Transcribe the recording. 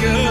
good.